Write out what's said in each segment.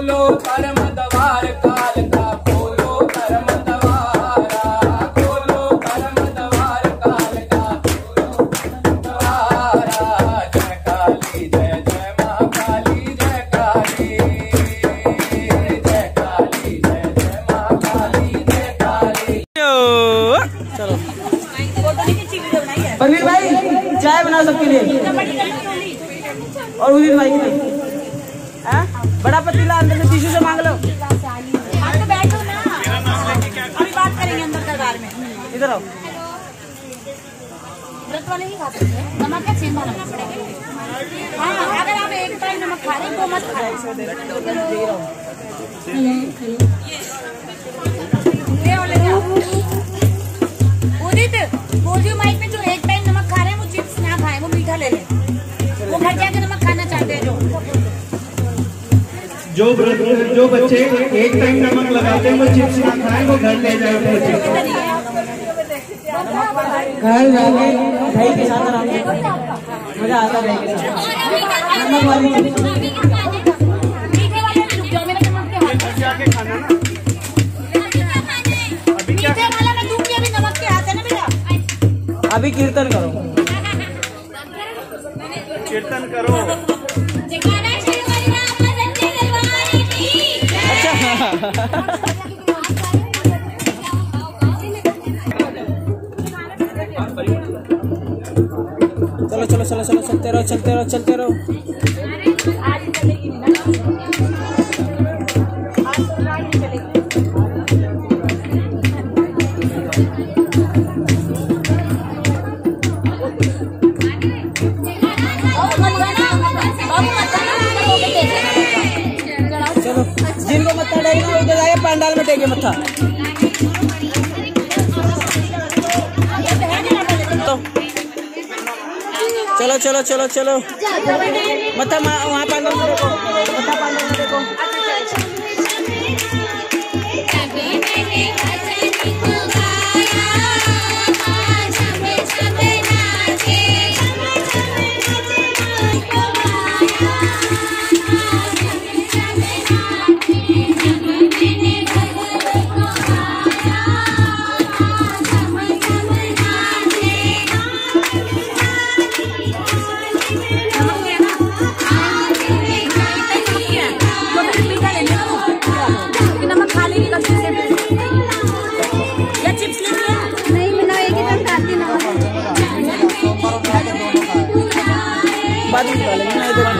खोलो कर्म द्वार काल का खोलो कर्म द्वारा खोलो कर्म द्वार काल का खोलो द्वारा। जय काली जय जय माँ काली जय काली। जय काली जय जय माँ काली जय काली। चलो। परवीर भाई चाय बनाओ सबके लिए। और उदित भाई के लिए। हाँ? बड़ा पतीला अंदर में टिश्यू से मांग लो। तो बैठो ना। अभी बात करेंगे अंदर दरबार में। इधर आओ। व्रत वाले ही हैं। नमक का नमक पड़ेगा। हाँ अगर आप एक टाइम नमक खा रहे हैं तो मत ले जो जो बच्चे एक टाइम नमक लगाते हैं वो चिप्स ना खाएँ वो घर ले जाए वो चिप्स घर जाके दही के साथ आराम मज़ा आता है नमक वाली मैं दूँगी नमक के ना बेटा अभी कीर्तन करो। कीर्तन करो। चलो चलो चलो चलो चलते रहो चलते रहो चलते रहो तो ही बाबू मत पंडाल में टेके मत्था। तो चलो चलो चलो चलो। मत्था वहाँ पंडाल में देखो। मत्था पंडाल में देखो।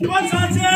多少钱